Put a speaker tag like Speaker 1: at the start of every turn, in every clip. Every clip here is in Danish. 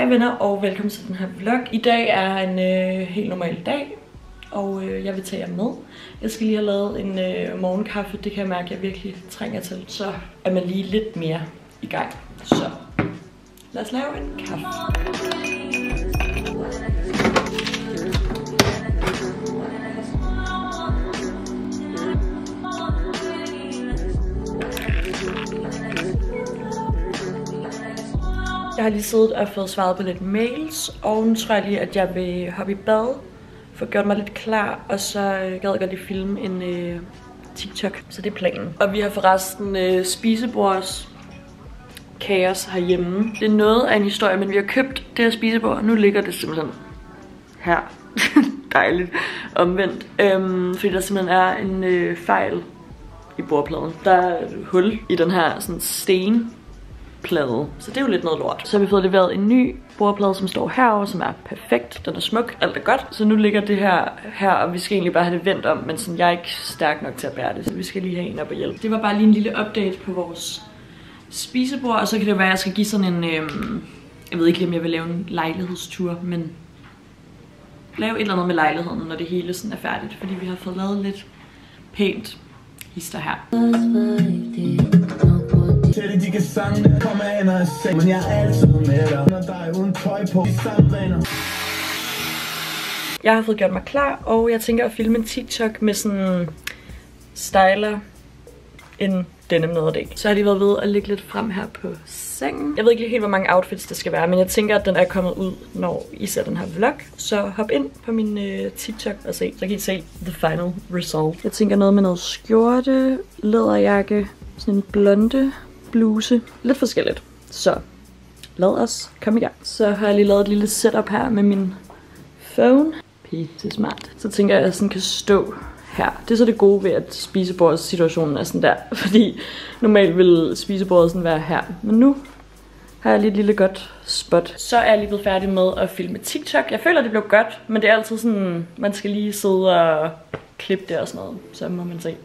Speaker 1: Hej venner, og velkommen til den her vlog. I dag er en øh, helt normal dag, og øh, jeg vil tage jer med. Jeg skal lige have lavet en øh, morgenkaffe, det kan jeg mærke, at jeg virkelig trænger til. Så er man lige lidt mere i gang. Så lad os lave en kaffe. Jeg har lige siddet og fået svaret på lidt mails, og nu tror jeg lige, at jeg vil hoppe i bad, få gjort mig lidt klar, og så øh, gad jeg godt lige filme en øh, TikTok, så det er planen. Og vi har forresten øh, spisebords kaos herhjemme. Det er noget af en historie, men vi har købt det her spisebord, og nu ligger det simpelthen her. Dejligt omvendt. Øhm, fordi der simpelthen er en øh, fejl i bordpladen. Der er et hul i den her sådan sten plade. Så det er jo lidt noget lort. Så har vi fået leveret en ny bordplade, som står herover, som er perfekt. Den er smuk, alt er godt. Så nu ligger det her her, og vi skal egentlig bare have det vendt om, men sådan, jeg er ikke stærk nok til at bære det, så vi skal lige have en op og hjælpe. Det var bare lige en lille update på vores spisebord, og så kan det være, at jeg skal give sådan en, øhm, jeg ved ikke om jeg vil lave en lejlighedstur, men lave et eller andet med lejligheden, når det hele sådan er færdigt, fordi vi har fået lavet lidt pænt hister her.
Speaker 2: Tætte, de kan sange, kommer hen og seng Men jeg er altid med dig Når der er uden tøj på, vi samme
Speaker 1: Jeg har fået gjort mig klar, og jeg tænker at filme en TikTok med sådan styler en denim nederdel. Så har de været ved at lægge lidt frem her på sengen. Jeg ved ikke helt, hvor mange outfits det skal være, men jeg tænker, at den er kommet ud, når I ser den her vlog. Så hop ind på min øh, TikTok og se, så kan I se the final result. Jeg tænker noget med noget skjorte, læderjakke, sådan en blonde bluse. Lidt forskelligt. Så lad os komme i gang. Så har jeg lige lavet et lille setup her med min phone. Pisse smart. Så tænker jeg, at jeg sådan kan stå her. Det er så det gode ved, at spisebordssituationen er sådan der. Fordi normalt ville spisebordet sådan være her. Men nu har jeg lige et lille godt spot. Så er jeg lige blevet færdig med at filme TikTok. Jeg føler, det blev godt, men det er altid sådan, man skal lige sidde og klippe det og sådan noget. Så må man se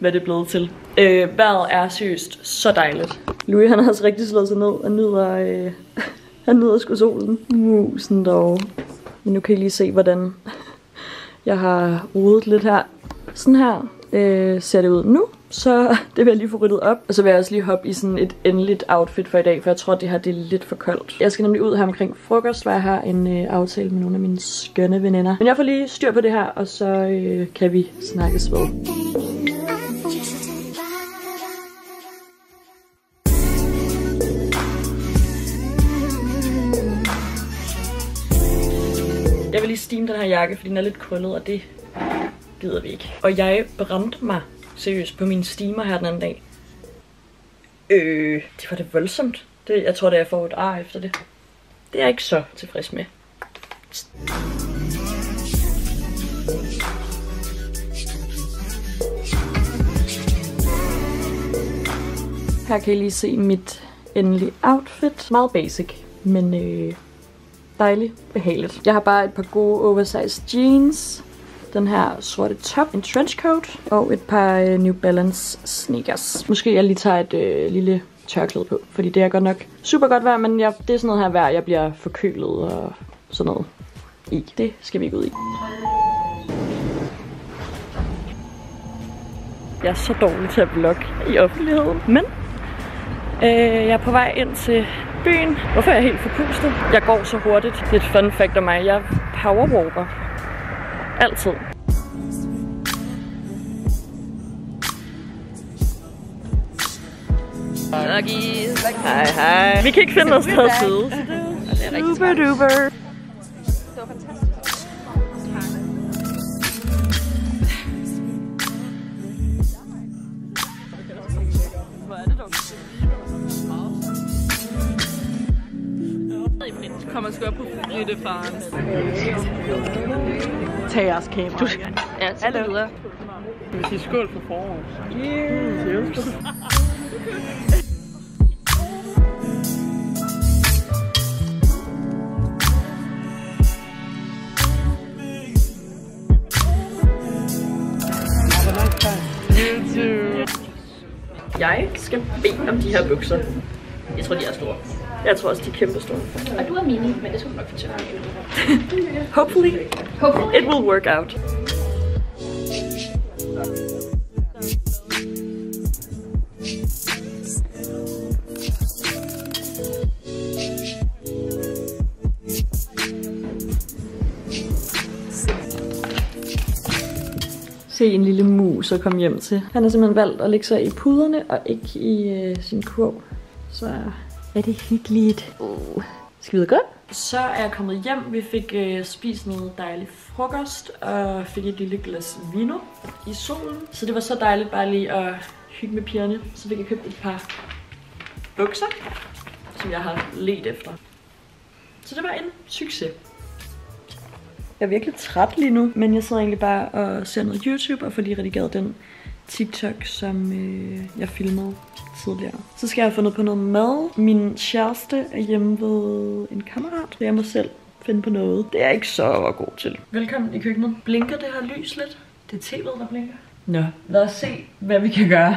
Speaker 1: hvad det er blevet til. Øh, vejret er seriøst så dejligt. Louis han har altså rigtig slået sig ned og nyder, øh, han nyder sgu solen. Musen dog. Men nu kan I lige se, hvordan jeg har rodet lidt her. Sådan her øh, ser det ud nu. Så det vil jeg lige få ryddet op. Og så vil jeg også lige hoppe i sådan et endeligt outfit for i dag, for jeg tror, det her det er lidt for koldt. Jeg skal nemlig ud her omkring frokost, hvor jeg har en øh, aftale med nogle af mine skønne veninder. Men jeg får lige styr på det her, og så øh, kan vi snakkes ved. Lige steam den her jakke, fordi den er lidt krøllet, og det gider vi ikke. Og jeg brændte mig seriøst på min steamer her den anden dag. Øh, det var det voldsomt. Det, jeg tror, det er, jeg får et ar efter det. Det er jeg ikke så tilfreds med. Her kan I lige se mit endelige outfit. Meget basic, men øh, dejligt behageligt. Jeg har bare et par gode oversized jeans, den her sorte top, en trenchcoat og et par øh, New Balance sneakers. Måske jeg lige tager et øh, lille tørklæde på, fordi det er godt nok super godt vejr, men jeg, det er sådan noget her vejr, jeg bliver forkølet og sådan noget i. Det skal vi ikke ud i. Jeg er så dårlig til at vlogge i offentligheden, men øh, jeg er på vej ind til byen. Hvorfor er jeg helt forpustet? Jeg går så hurtigt. Det er et fun fact om mig. Jeg powerwalker. Altid. Hej, hej. Vi kan ikke finde noget sted at sidde. Super duper.
Speaker 3: Kommer sgu op på flyttefaren.
Speaker 1: Tag jeres kamera. Du skal...
Speaker 3: Ja, så
Speaker 1: Hallo.
Speaker 3: videre.
Speaker 4: Skal vi sige skål for forår?
Speaker 1: Yeah. Jeg skal bede om de her bukser. Jeg tror, de er store. Jeg tror også, de er kæmpe store.
Speaker 5: Og du er mini, men det skal du nok få til.
Speaker 1: Hopefully,
Speaker 5: Hopefully.
Speaker 1: it will work out. Se en lille mus at komme hjem til. Han har simpelthen valgt at lægge sig i puderne og ikke i øh, sin kurv. Så er det hyggeligt. Uh. Skal vi godt? Så er jeg kommet hjem. Vi fik øh, spist noget dejlig frokost og fik et lille glas vino i solen. Så det var så dejligt bare lige at hygge med pigerne. Så fik jeg købt et par bukser, som jeg har let efter. Så det var en succes. Jeg er virkelig træt lige nu, men jeg sidder egentlig bare og ser noget YouTube og får lige redigeret den TikTok, som øh, jeg filmede tidligere. Så skal jeg have fundet på noget mad. Min kæreste er hjemme ved en kammerat, så jeg må selv finde på noget. Det er jeg ikke så god til. Velkommen i køkkenet. Blinker det her lys lidt? Det er tv'et, der blinker. Nå, lad os se, hvad vi kan gøre.